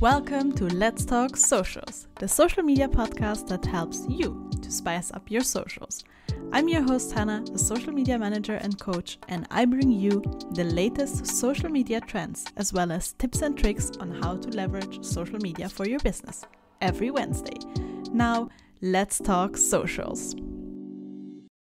Welcome to Let's Talk Socials, the social media podcast that helps you to spice up your socials. I'm your host, Hanna, a social media manager and coach, and I bring you the latest social media trends as well as tips and tricks on how to leverage social media for your business every Wednesday. Now, let's talk socials.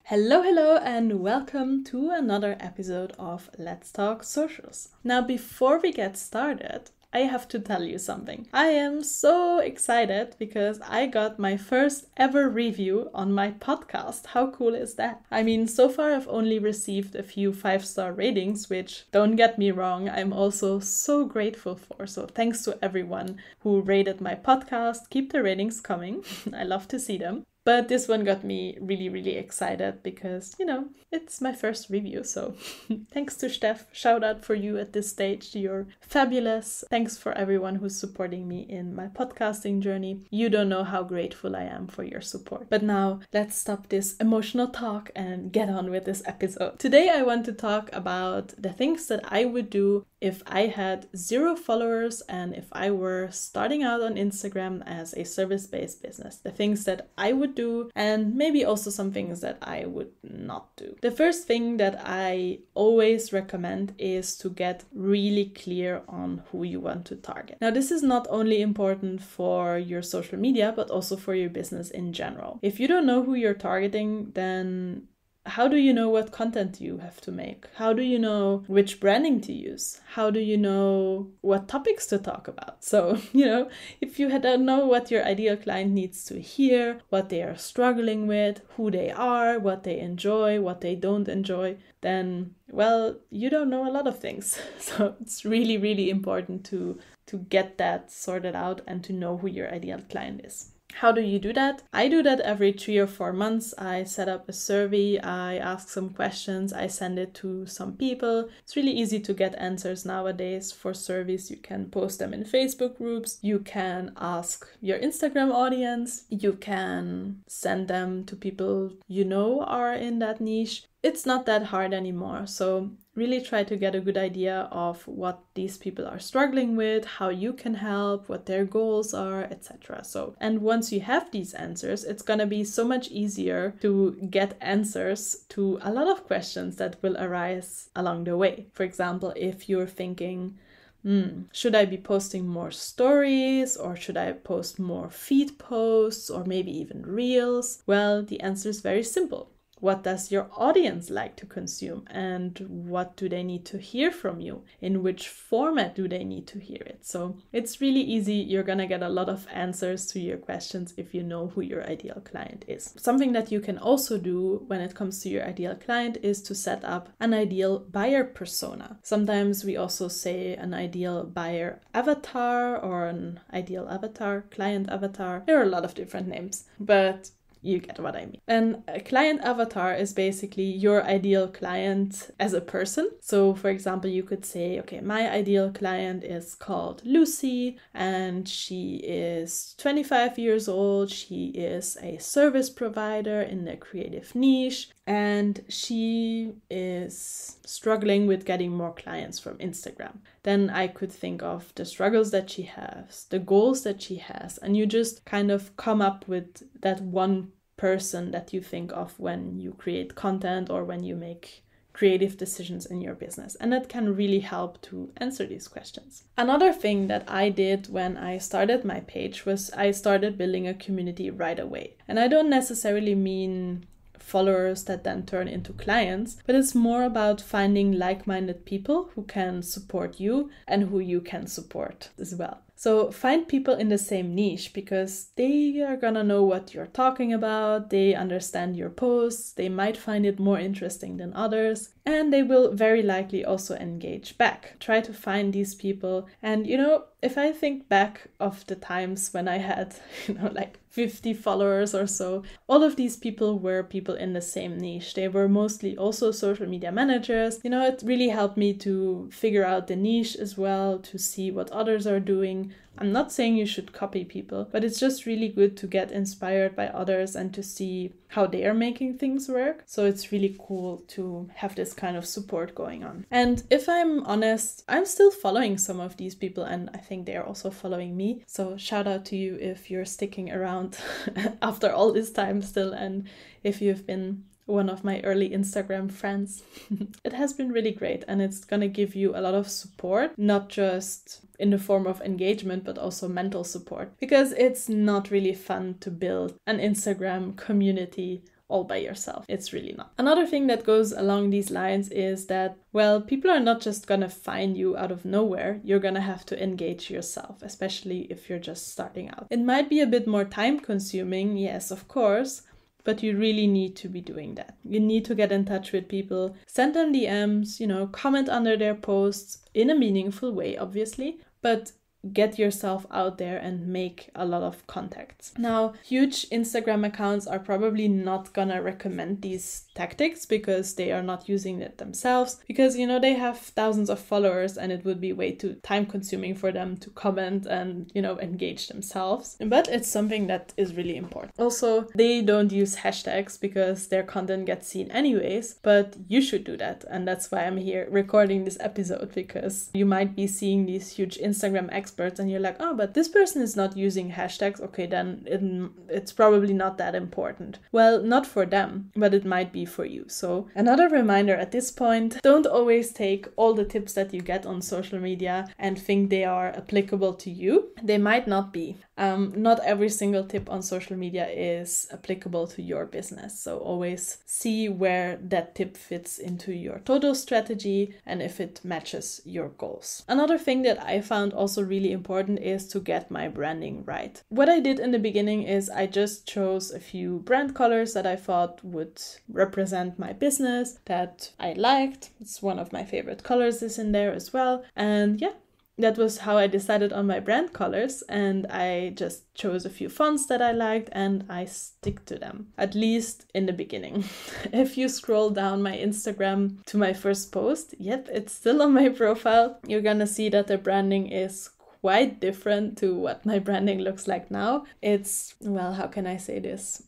Hello, hello, and welcome to another episode of Let's Talk Socials. Now, before we get started, I have to tell you something. I am so excited because I got my first ever review on my podcast. How cool is that? I mean, so far I've only received a few five star ratings, which don't get me wrong, I'm also so grateful for. So thanks to everyone who rated my podcast. Keep the ratings coming. I love to see them. But this one got me really, really excited because, you know, it's my first review. So thanks to Steph. Shout out for you at this stage. You're fabulous. Thanks for everyone who's supporting me in my podcasting journey. You don't know how grateful I am for your support. But now let's stop this emotional talk and get on with this episode. Today I want to talk about the things that I would do if I had zero followers and if I were starting out on Instagram as a service based business, the things that I would do and maybe also some things that I would not do. The first thing that I always recommend is to get really clear on who you want to target. Now, this is not only important for your social media, but also for your business in general. If you don't know who you're targeting, then how do you know what content you have to make? How do you know which branding to use? How do you know what topics to talk about? So, you know, if you don't uh, know what your ideal client needs to hear, what they are struggling with, who they are, what they enjoy, what they don't enjoy, then well, you don't know a lot of things. So, it's really really important to to get that sorted out and to know who your ideal client is. How do you do that? I do that every three or four months. I set up a survey, I ask some questions, I send it to some people. It's really easy to get answers nowadays for surveys. You can post them in Facebook groups, you can ask your Instagram audience, you can send them to people you know are in that niche it's not that hard anymore. So, really try to get a good idea of what these people are struggling with, how you can help, what their goals are, etc. So, and once you have these answers, it's going to be so much easier to get answers to a lot of questions that will arise along the way. For example, if you're thinking, Hmm, should I be posting more stories or should I post more feed posts or maybe even reels? Well, the answer is very simple what does your audience like to consume? And what do they need to hear from you? In which format do they need to hear it? So it's really easy. You're going to get a lot of answers to your questions if you know who your ideal client is. Something that you can also do when it comes to your ideal client is to set up an ideal buyer persona. Sometimes we also say an ideal buyer avatar or an ideal avatar client avatar. There are a lot of different names but you get what I mean. And a client avatar is basically your ideal client as a person. So, for example, you could say, okay, my ideal client is called Lucy and she is 25 years old. She is a service provider in the creative niche and she is struggling with getting more clients from Instagram. Then I could think of the struggles that she has, the goals that she has, and you just kind of come up with that one person that you think of when you create content or when you make creative decisions in your business. And that can really help to answer these questions. Another thing that I did when I started my page was I started building a community right away. And I don't necessarily mean followers that then turn into clients, but it's more about finding like minded people who can support you and who you can support as well. So find people in the same niche because they are gonna know what you're talking about, they understand your posts, they might find it more interesting than others, and they will very likely also engage back. Try to find these people. And you know, if I think back of the times when I had, you know, like 50 followers or so, all of these people were people in the same niche. They were mostly also social media managers. You know, it really helped me to figure out the niche as well, to see what others are doing I'm not saying you should copy people, but it's just really good to get inspired by others and to see how they are making things work. So it's really cool to have this kind of support going on. And if I'm honest, I'm still following some of these people and I think they're also following me. So shout out to you if you're sticking around after all this time still and if you've been one of my early Instagram friends. it has been really great and it's to give you a lot of support, not just in the form of engagement, but also mental support because it's not really fun to build an Instagram community all by yourself. It's really not. Another thing that goes along these lines is that, well, people are not just gonna find you out of nowhere. You're gonna have to engage yourself, especially if you're just starting out. It might be a bit more time consuming, yes, of course, but you really need to be doing that. You need to get in touch with people, send them DMs, you know, comment under their posts in a meaningful way, obviously, but get yourself out there and make a lot of contacts. Now, huge Instagram accounts are probably not gonna recommend these tactics because they are not using it themselves because you know they have thousands of followers and it would be way too time consuming for them to comment and you know engage themselves. But it's something that is really important. Also, they don't use hashtags because their content gets seen anyways, but you should do that and that's why I'm here recording this episode because you might be seeing these huge Instagram experts and you're like, oh, but this person is not using hashtags. Okay, then it, it's probably not that important. Well, not for them, but it might be for you. So, another reminder at this point don't always take all the tips that you get on social media and think they are applicable to you. They might not be. Um, not every single tip on social media is applicable to your business. So, always see where that tip fits into your total strategy and if it matches your goals. Another thing that I found also really really important is to get my branding right. What I did in the beginning is I just chose a few brand colors that I thought would represent my business that I liked. It's one of my favorite colors is in there as well. And yeah, that was how I decided on my brand colors, and I just chose a few fonts that I liked and I stick to them, at least in the beginning. if you scroll down my Instagram to my first post, yep, it's still on my profile, you're gonna see that the branding is quite different to what my branding looks like now. It's, well, how can I say this?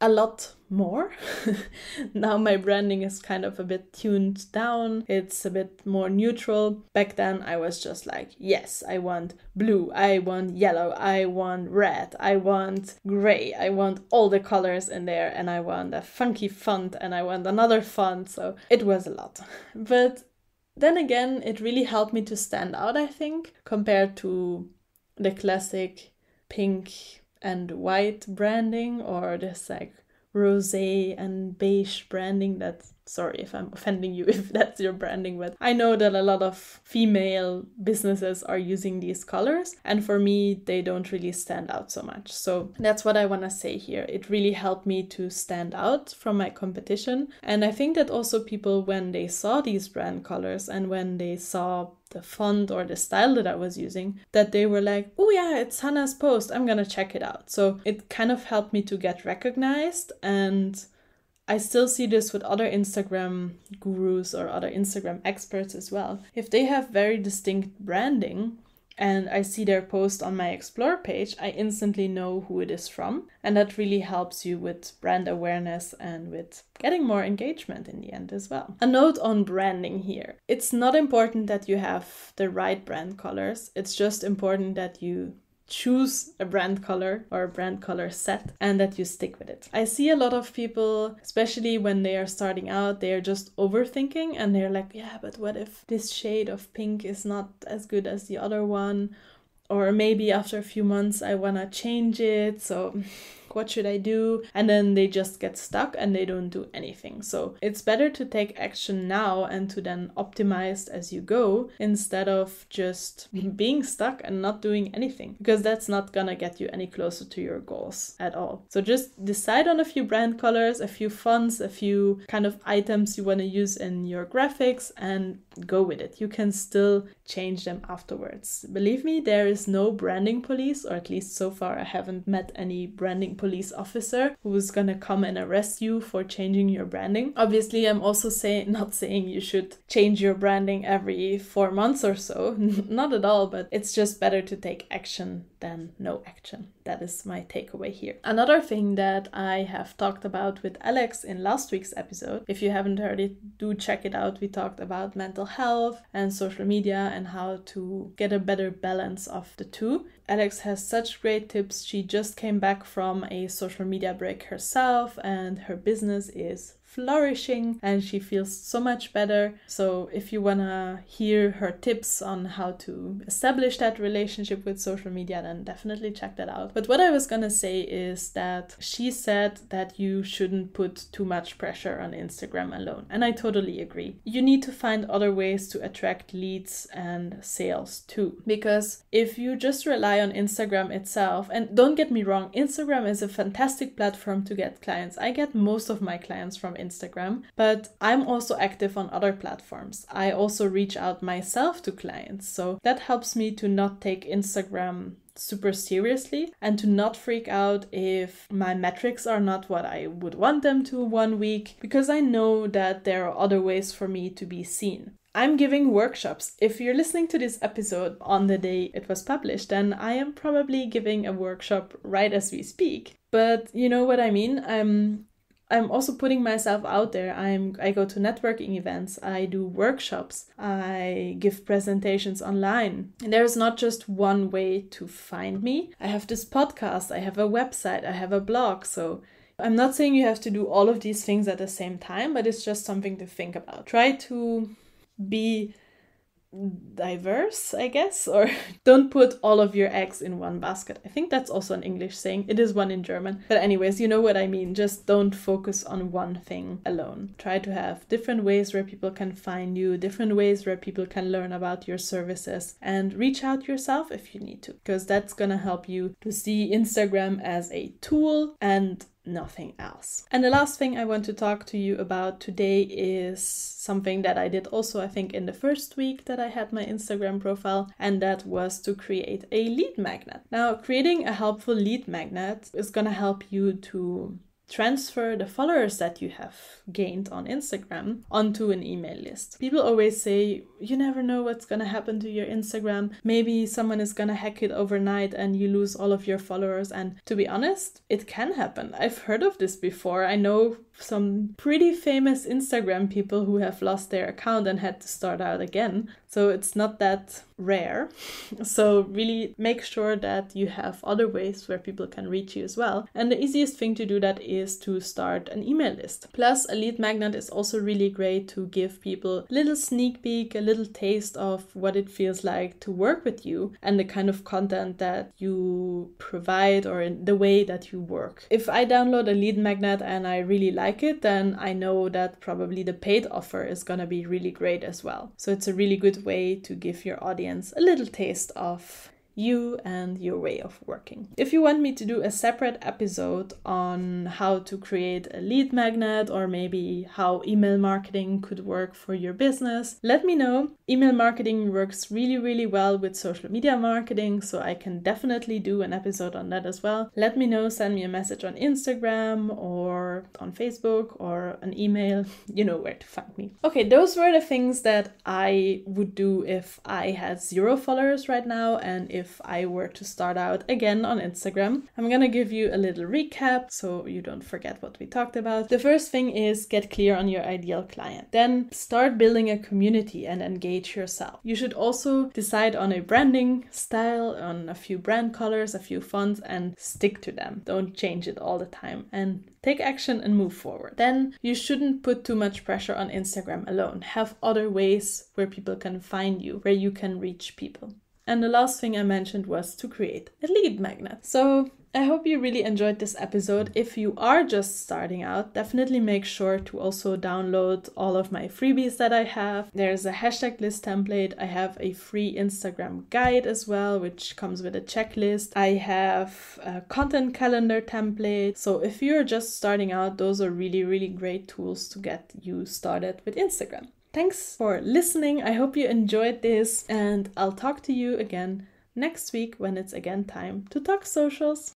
A lot more. now my branding is kind of a bit tuned down. It's a bit more neutral. Back then I was just like, yes, I want blue, I want yellow, I want red, I want gray, I want all the colors in there, and I want a funky font and I want another font. So it was a lot. But then again, it really helped me to stand out, I think, compared to the classic pink and white branding or this like rose and beige branding that sorry if I'm offending you if that's your branding, but I know that a lot of female businesses are using these colors, and for me, they don't really stand out so much. So that's what I want to say here. It really helped me to stand out from my competition, and I think that also people, when they saw these brand colors and when they saw the font or the style that I was using, that they were like, oh yeah, it's Hanna's post, I'm gonna check it out. So it kind of helped me to get recognized and I still see this with other Instagram gurus or other Instagram experts as well. If they have very distinct branding, and I see their post on my Explore page, I instantly know who it is from. And that really helps you with brand awareness and with getting more engagement in the end as well. A note on branding here it's not important that you have the right brand colors, it's just important that you choose a brand color or a brand color set and that you stick with it. I see a lot of people, especially when they are starting out, they are just overthinking and they're like, yeah, but what if this shade of pink is not as good as the other one? Or maybe after a few months I want to change it. So what should I do? And then they just get stuck and they don't do anything. So it's better to take action now and to then optimize as you go instead of just being stuck and not doing anything because that's not gonna get you any closer to your goals at all. So just decide on a few brand colors, a few fonts, a few kind of items you want to use in your graphics and go with it. You can still change them afterwards. Believe me, there is no branding police, or at least so far I haven't met any branding police officer who's gonna come and arrest you for changing your branding. Obviously, I'm also saying not saying you should change your branding every four months or so, not at all, but it's just better to take action than no action. That is my takeaway here. Another thing that I have talked about with Alex in last week's episode, if you haven't heard it, do check it out. We talked about mental health and social media and how to get a better balance of the two. Alex has such great tips. She just came back from a social media break herself, and her business is flourishing and she feels so much better. So, if you want to hear her tips on how to establish that relationship with social media, then definitely check that out. But what I was gonna say is that she said that you shouldn't put too much pressure on Instagram alone. And I totally agree. You need to find other ways to attract leads and sales too. Because if you just rely on Instagram itself, and don't get me wrong, Instagram is a fantastic platform to get clients. I get most of my clients from Instagram Instagram, but I'm also active on other platforms. I also reach out myself to clients. So that helps me to not take Instagram super seriously and to not freak out if my metrics are not what I would want them to one week because I know that there are other ways for me to be seen. I'm giving workshops. If you're listening to this episode on the day it was published, then I am probably giving a workshop right as we speak. But you know what I mean? I'm I'm also putting myself out there. I'm I go to networking events, I do workshops, I give presentations online. And there's not just one way to find me. I have this podcast, I have a website, I have a blog. So I'm not saying you have to do all of these things at the same time, but it's just something to think about. Try to be diverse, I guess, or don't put all of your eggs in one basket. I think that's also an English saying. It is one in German. But, anyways, you know what I mean. Just don't focus on one thing alone. Try to have different ways where people can find you, different ways where people can learn about your services, and reach out yourself if you need to, because that's gonna help you to see Instagram as a tool and nothing else. And the last thing I want to talk to you about today is something that I did also, I think, in the first week that I had my Instagram profile, and that was to create a lead magnet. Now, creating a helpful lead magnet is going to help you to transfer the followers that you have gained on Instagram onto an email list. People always say, you never know what's going to happen to your Instagram. Maybe someone is going to hack it overnight and you lose all of your followers. And to be honest, it can happen. I've heard of this before. I know some pretty famous Instagram people who have lost their account and had to start out again. So it's not that rare. So really make sure that you have other ways where people can reach you as well. And the easiest thing to do that is to start an email list. Plus, a lead magnet is also really great to give people a little sneak peek, a little taste of what it feels like to work with you and the kind of content that you provide or the way that you work. If I download a lead magnet and I really like like it, then I know that probably the paid offer is going to be really great as well. So it's a really good way to give your audience a little taste of you and your way of working. If you want me to do a separate episode on how to create a lead magnet or maybe how email marketing could work for your business, let me know. Email marketing works really, really well with social media marketing, so I can definitely do an episode on that as well. Let me know, send me a message on Instagram or on Facebook or an email. You know where to find me. Okay, those were the things that I would do if I had zero followers right now and if if I were to start out again on Instagram. I'm gonna give you a little recap so you don't forget what we talked about. The first thing is get clear on your ideal client. Then start building a community and engage yourself. You should also decide on a branding style, on a few brand colors, a few fonts, and stick to them. Don't change it all the time. And Take action and move forward. Then you shouldn't put too much pressure on Instagram alone. Have other ways where people can find you, where you can reach people. And the last thing I mentioned was to create a lead magnet. So I hope you really enjoyed this episode. If you are just starting out, definitely make sure to also download all of my freebies that I have. There's a hashtag list template. I have a free Instagram guide as well, which comes with a checklist. I have a content calendar template. So if you're just starting out, those are really, really great tools to get you started with Instagram. Thanks for listening. I hope you enjoyed this, and I'll talk to you again next week when it's again time to talk socials.